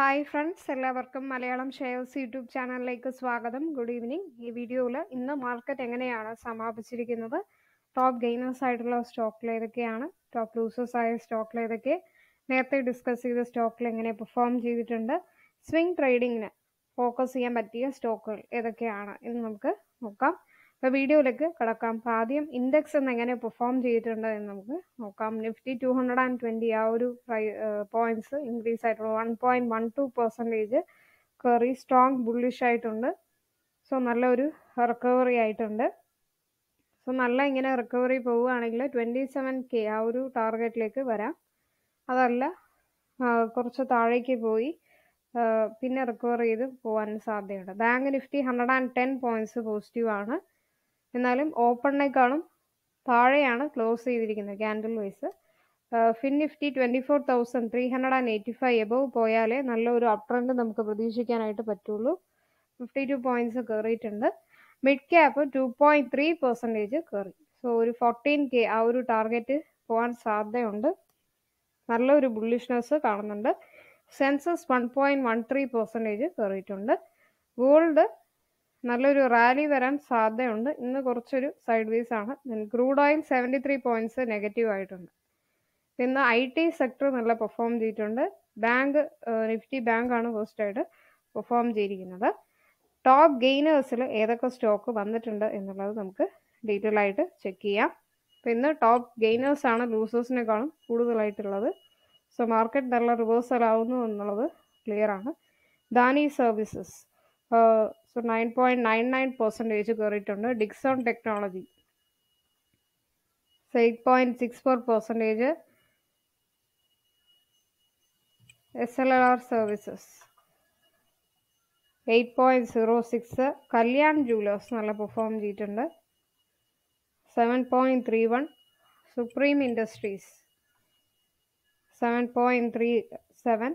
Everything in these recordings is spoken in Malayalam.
ഹായ് ഫ്രണ്ട്സ് എല്ലാവർക്കും മലയാളം ഷെയർസ് യൂട്യൂബ് ചാനലിലേക്ക് സ്വാഗതം. ഗുഡ് ഈവനിങ് ഈ വീഡിയോയിൽ ഇന്ന് മാർക്കറ്റ് എങ്ങനെയാണ് സമാപിച്ചിരിക്കുന്നത്? ടോപ്പ് ഗെയിനേഴ്സ് ആയിട്ടുള്ള സ്റ്റോക്കിൽ ഏതൊക്കെയാണ്? ടോപ്പ് ലൂസേഴ്സ് ആയ സ്റ്റോക്കിൽ ഏതൊക്കെ? നേരത്തെ ഡിസ്കസ് ചെയ്ത സ്റ്റോക്കിൽ എങ്ങനെ പെർഫോം ചെയ്തിട്ടുണ്ട്? സ്വിംഗ് ട്രേഡിങ്ങിന് ഫോക്കസ് ചെയ്യാൻ പറ്റിയ സ്റ്റോക്കുകൾ ഏതൊക്കെയാണ് എന്ന് നമുക്ക് നോക്കാം. അപ്പോൾ വീഡിയോയിലേക്ക് കിടക്കാം. അപ്പോൾ ആദ്യം ഇൻഡെക്സ് എന്ന് എങ്ങനെ പെർഫോം ചെയ്തിട്ടുണ്ട് എന്ന് നമുക്ക് നോക്കാം. Nifty two hundred and twenty ആ ഒരു പോയിന്റ്സ് ഇൻക്രീസ് ആയിട്ടുണ്ട് one point one two percentage കയറി സ്ട്രോങ് ബുള്ളിഷ് ആയിട്ടുണ്ട്. സോ നല്ലൊരു റിക്കവറി ആയിട്ടുണ്ട്. സോ നല്ല ഇങ്ങനെ റിക്കവറി പോവുകയാണെങ്കിൽ ട്വന്റി സെവൻ കെ ആ ഒരു ടാർഗറ്റിലേക്ക് വരാം. അതല്ല കുറച്ച് താഴേക്ക് പോയി പിന്നെ റിക്കവർ ചെയ്ത് പോകാൻ സാധ്യതയുണ്ട്. Bank Nifty hundred and ten points positive ആണ്. എന്നാലും ഓപ്പണിനേക്കാളും താഴെയാണ് ക്ലോസ് ചെയ്തിരിക്കുന്നത് candle wise. Fin Nifty twenty four thousand three hundred and eighty five above പോയാലേ നല്ലൊരു അപ് ട്രെൻഡ് നമുക്ക് പ്രതീക്ഷിക്കാനായിട്ട് പറ്റുള്ളൂ. ഫിഫ്റ്റി ടു പോയിന്റ്സ് കയറിയിട്ടുണ്ട് mid cap two point three percentage കയറി സോ ഒരു ഫോർട്ടീൻ കെ ആ ഒരു ടാർഗറ്റ് പോകാൻ സാധ്യതയുണ്ട്. നല്ലൊരു ബുള്ളിഷ്നെസ് കാണുന്നുണ്ട്. Sensex one point one three percentage കയറിയിട്ടുണ്ട് ഗോൾഡ് നല്ലൊരു റാലി വരാൻ സാധ്യതയുണ്ട്. ഇന്ന് കുറച്ചൊരു സൈഡ് വേസ് ആണ്. Crude oil seventy three points negative ആയിട്ടുണ്ട്. ഇന്ന് ഐ ടി സെക്ടർ നല്ല പെർഫോം ചെയ്തിട്ടുണ്ട്. ബാങ്ക് നിഫ്റ്റി ബാങ്ക് ആണ് ഫസ്റ്റ് ആയിട്ട് പെർഫോം ചെയ്തിരിക്കുന്നത്. ടോപ്പ് ഗെയിനേഴ്സിൽ ഏതൊക്കെ സ്റ്റോക്ക് വന്നിട്ടുണ്ട് എന്നുള്ളത് നമുക്ക് ഡീറ്റെയിൽ ആയിട്ട് ചെക്ക് ചെയ്യാം. അപ്പോൾ ഇന്ന് ടോപ്പ് ഗെയിനേഴ്സ് ആണ് ലൂസേഴ്സിനേക്കാളും കൂടുതലായിട്ടുള്ളത്. സോ മാർക്കറ്റ് നല്ല റിവേഴ്സൽ ആവുന്നു എന്നുള്ളത് ക്ലിയർ ആണ്. Dhani services. So nine point nine nine percentage കയറിയിട്ടുണ്ട് Dixon technology eight point six four percentage S L R services eight point zero six Kalyan jewellers നല്ല പെർഫോം ചെയ്തിട്ടുണ്ട് seven point three one supreme industries seven point three seven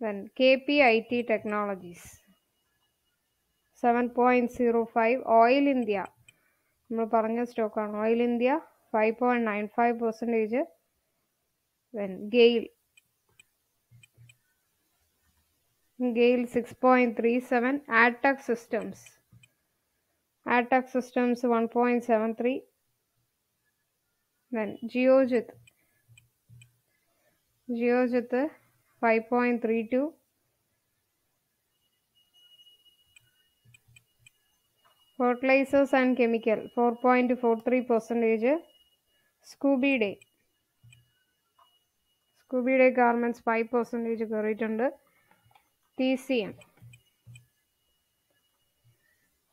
then K P I T technologies seven point zero five oil India stock oil India five point nine five percent GAIL GAIL six point three seven आटक् system आटक् system one point seven three then Geojit Geojit five point three two fertilisers and chemical four point four three percentage Scoobee Day Scoobee Day garments five percentage കയറിയിട്ടുണ്ട് T C M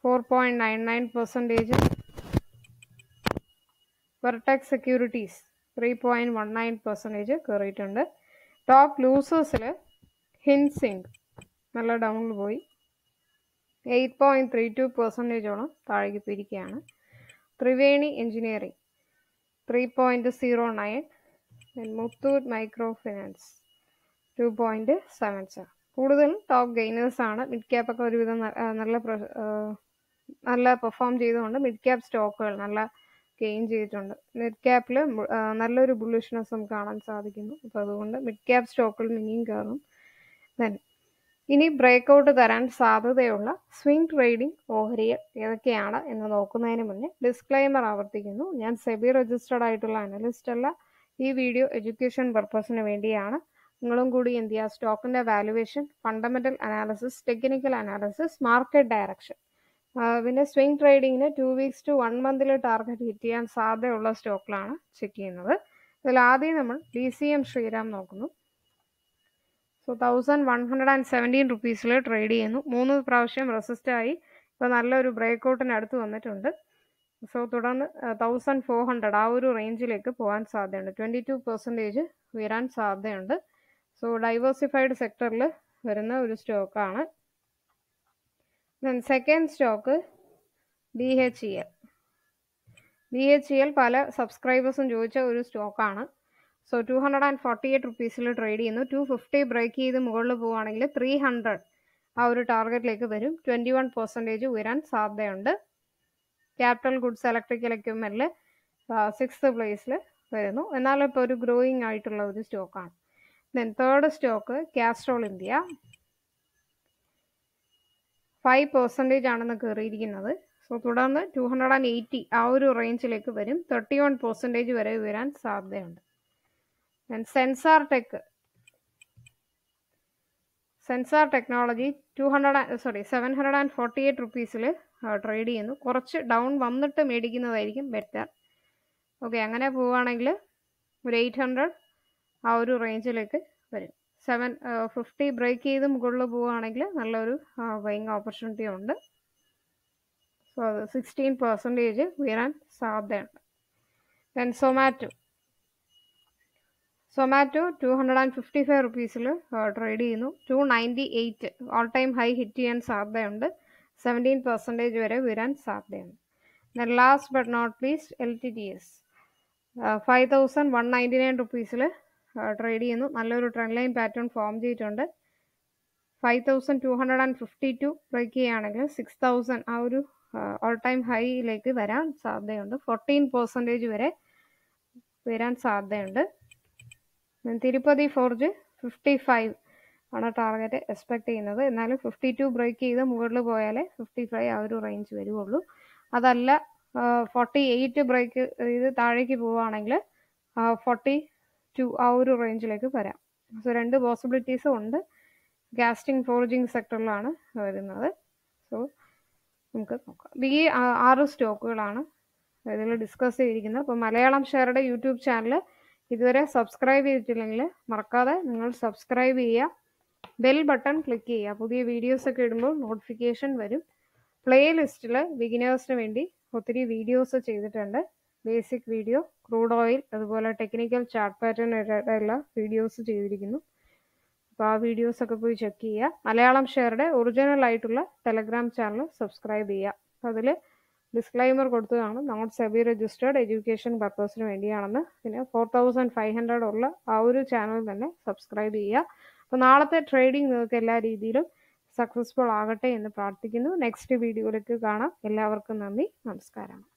four point nine nine percentage vertex securities three point one nine percentage കയറിയിട്ടുണ്ട് ടോപ്പ് ലൂസേഴ്സിൽ ഹിൻസിങ് നല്ല ഡൗണിൽ പോയി. എയ്റ്റ് പോയിന്റ് ത്രീ ടു പെർസെന്റേജോളം താഴേക്ക് പിരിക്കുകയാണ്. Triveni engineering three point zero nine Muthoot micro finance two point seven seven കൂടുതലും ടോപ്പ് ഗെയിനേഴ്സ് ആണ്. മിഡ് ക്യാപ്പ് ഒക്കെ ഒരുവിധം നല്ല നല്ല പെർഫോം ചെയ്തുകൊണ്ട് മിഡ് ക്യാപ്പ് സ്റ്റോക്കുകൾ നല്ല ഗെയിൻ ചെയ്തിട്ടുണ്ട്. മിഡ് ക്യാപ്പിൽ നല്ലൊരു ബുള്ളിഷ്നെസ് നമുക്ക് കാണാൻ സാധിക്കുന്നു. അപ്പോൾ അതുകൊണ്ട് മിഡ് ക്യാപ്പ് സ്റ്റോക്കുകൾ ഇനിയും കയറും. ദെൻ ഇനി ബ്രേക്ക് ഔട്ട് തരാൻ സാധ്യതയുള്ള സ്വിംഗ് ട്രേഡിംഗ് ഓഹരികൾ ഏതൊക്കെയാണ് എന്ന് നോക്കുന്നതിന് മുന്നേ ഡിസ്ക്ലൈമർ ആവർത്തിക്കുന്നു. ഞാൻ സെബി രജിസ്റ്റർഡ് ആയിട്ടുള്ള അനലിസ്റ്റ് അല്ല. ഈ വീഡിയോ എഡ്യൂക്കേഷൻ പർപ്പസിന് വേണ്ടിയാണ്. നിങ്ങളും കൂടി എന്ത് ചെയ്യുക? സ്റ്റോക്കിന്റെ valuation fundamental analysis technical analysis market direction പിന്നെ സ്വിംഗ് ട്രേഡിങ്ങിന് ടു വീക്സ് ടു വൺ മന്തിൽ ടാർഗറ്റ് ഹിറ്റ് ചെയ്യാൻ സാധ്യതയുള്ള സ്റ്റോക്കിലാണ് ചെക്ക് ചെയ്യുന്നത്. ഇതിൽ ആദ്യം നമ്മൾ ഡി സി എം ശ്രീരാം നോക്കുന്നു. So thousand one hundred and seventeen റുപ്പീസിൽ trade ചെയ്യുന്നു. മൂന്ന് പ്രാവശ്യം റെസിസ്റ്റ് ആയി. ഇപ്പോൾ നല്ലൊരു ബ്രേക്ക് ഔട്ടിന് അടുത്ത് വന്നിട്ടുണ്ട്. സോ തുടർന്ന് തൗസൻഡ് ഫോർ ഹൺഡ്രഡ് ആ ഒരു റേഞ്ചിലേക്ക് പോകാൻ സാധ്യതയുണ്ട്. ട്വന്റി ടു പെർസെന്റേജ് ഉയരാൻ സാധ്യതയുണ്ട്. സോ ഡൈവേഴ്സിഫൈഡ് സെക്ടറിൽ വരുന്ന ഒരു സ്റ്റോക്കാണ് then second stock B H E L B H E L പല സബ്സ്ക്രൈബേഴ്സും ചോദിച്ച ഒരു സ്റ്റോക്കാണ് so two hundred and forty eight റുപ്പീസിൽ trade ചെയ്യുന്നു. ടു ഫിഫ്റ്റി ബ്രേക്ക് ചെയ്ത് മുകളിൽ പോവുകയാണെങ്കിൽ ത്രീ ഹൺഡ്രഡ് ആ ഒരു ടാർഗറ്റിലേക്ക് വരും. ട്വന്റി വൺ പെർസെന്റേജ് ഉയരാൻ സാധ്യതയുണ്ട്. ക്യാപിറ്റൽ ഗുഡ്സ് ഇലക്ട്രിക്കൽ എക്യുപ്മെന്റിൽ സിക്സ്ത് പ്ലേസിൽ വരുന്നു. എന്നാൽ ഇപ്പോൾ ഒരു ഗ്രോയിങ് ആയിട്ടുള്ള ഒരു സ്റ്റോക്കാണ് then third stock Castrol India five percentage ആണെന്ന് കയറിയിരിക്കുന്നത്. സോ തുടർന്ന് ടു ഹൺഡ്രഡ് ആൻഡ് എയ്റ്റി ആ ഒരു റേഞ്ചിലേക്ക് വരും. തേർട്ടി വൺ പെർസെന്റേജ് വരെ ഉയരാൻ സാധ്യതയുണ്ട്. Zensar tech Zensar technology two hundred sorry seven hundred and forty eight റുപ്പീസിൽ trade ചെയ്യുന്നു. കുറച്ച് ഡൗൺ വന്നിട്ട് മേടിക്കുന്നതായിരിക്കും ബെറ്റർ ഓക്കെ അങ്ങനെ പോവുകയാണെങ്കിൽ ഒരു എയ്റ്റ് ഹൺഡ്രഡ് ആ ഒരു റേഞ്ചിലേക്ക് വരും. സെവൻ ഫിഫ്റ്റി ബ്രേക്ക് ചെയ്ത് മുകളിൽ പോവുകയാണെങ്കിൽ നല്ലൊരു ബൈങ് ഓപ്പർച്യൂണിറ്റി ഉണ്ട്. സോ അത് സിക്സ്റ്റീൻ പെർസെന്റേജ് ഉയരാൻ സാധ്യതയുണ്ട്. Then Zomato Zomato two hundred and fifty five റുപ്പീസിൽ trade ചെയ്യുന്നു. Two ninety eight all time high hit ചെയ്യാൻ സാധ്യതയുണ്ട്. സെവന്റീൻ പെർസെന്റേജ് വരെ വരാൻ സാധ്യതയുണ്ട്. Then last but not least L T T S five thousand one ninety nine റുപ്പീസിൽ trade ചെയ്യുന്നു. നല്ലൊരു ട്രെൻഡ് ലൈൻ പാറ്റേൺ ഫോം ചെയ്തിട്ടുണ്ട്. Five thousand two hundred and fifty two break ചെയ്യുകയാണെങ്കിൽ സിക്സ് തൗസൻഡ് ആ ഒരു ഓൾ ടൈം ഹൈയിലേക്ക് വരാൻ സാധ്യതയുണ്ട്. ഫോർട്ടീൻ പെർസെന്റേജ് വരെ വരാൻ സാധ്യതയുണ്ട്. തിരുപ്പതി ഫോർജ് ഫിഫ്റ്റി ഫൈവ് ആണ് ടാർഗറ്റ് എക്സ്പെക്ട് ചെയ്യുന്നത്. എന്നാലും ഫിഫ്റ്റി ടു ബ്രേക്ക് ചെയ്ത് മുകളിൽ പോയാലേ ഫിഫ്റ്റി ഫൈവ് ആ ഒരു റേഞ്ച് വരുവുള്ളൂ. അതല്ല ഫോർട്ടി എയ്റ്റ് ബ്രേക്ക് ചെയ്ത് താഴേക്ക് പോവുകയാണെങ്കിൽ ഫോർട്ടി ടു ആ ഒരു റേഞ്ചിലേക്ക് വരാം. സോ രണ്ട് പോസിബിലിറ്റീസും ഉണ്ട്. ഗാസ്റ്റിംഗ് ഫോർജിങ് സെക്ടറിലാണ് വരുന്നത്. സോ നമുക്ക് നോക്കാം. ഈ ആറ് സ്റ്റോക്കുകളാണ് ഇതിൽ ഡിസ്കസ് ചെയ്തിരിക്കുന്നത്. അപ്പോൾ മലയാളം ഷെയറുടെ യൂട്യൂബ് ചാനൽ ഇതുവരെ സബ്സ്ക്രൈബ് ചെയ്തിട്ടില്ലെങ്കിൽ മറക്കാതെ നിങ്ങൾ സബ്സ്ക്രൈബ് ചെയ്യുക. ബെൽ ബട്ടൺ ക്ലിക്ക് ചെയ്യുക. പുതിയ വീഡിയോസ് ഒക്കെ ഇടുമ്പോൾ നോട്ടിഫിക്കേഷൻ വരും. പ്ലേ ലിസ്റ്റിൽ ബിഗിനേഴ്സിന് വേണ്ടി ഒത്തിരി വീഡിയോസ് ചെയ്തിട്ടുണ്ട്. ബേസിക് വീഡിയോ ക്രൂഡ് ഓയിൽ അതുപോലെ ടെക്നിക്കൽ ചാർട്ട് പാറ്റേൺ എല്ലാ വീഡിയോസ് ചെയ്തിരിക്കുന്നു. അപ്പോൾ ആ വീഡിയോസ് ഒക്കെ പോയി ചെക്ക് ചെയ്യുക. മലയാളം ഷെയറുടെ ഒറിജിനൽ ആയിട്ടുള്ള ടെലഗ്രാം ചാനൽ സബ്സ്ക്രൈബ് ചെയ്യുക. അതിൽ ഡിസ്ക്ലൈമർ കൊടുത്തതാണ്. നോട്ട് സെബി രജിസ്റ്റേർഡ് എഡ്യൂക്കേഷൻ പർപ്പസിന് വേണ്ടിയാണെന്ന്. പിന്നെ ഫോർ തൗസൻഡ് ഫൈവ് ഹൺഡ്രഡ് ഉള്ള ആ ഒരു ചാനൽ തന്നെ സബ്സ്ക്രൈബ് ചെയ്യുക. അപ്പോൾ നാളത്തെ ട്രേഡിംഗ് നിങ്ങൾക്ക് എല്ലാ രീതിയിലും സക്സസ്ഫുൾ ആകട്ടെ എന്ന് പ്രാർത്ഥിക്കുന്നു. നെക്സ്റ്റ് വീഡിയോയിലേക്ക് കാണാം. എല്ലാവർക്കും നന്ദി. നമസ്കാരം.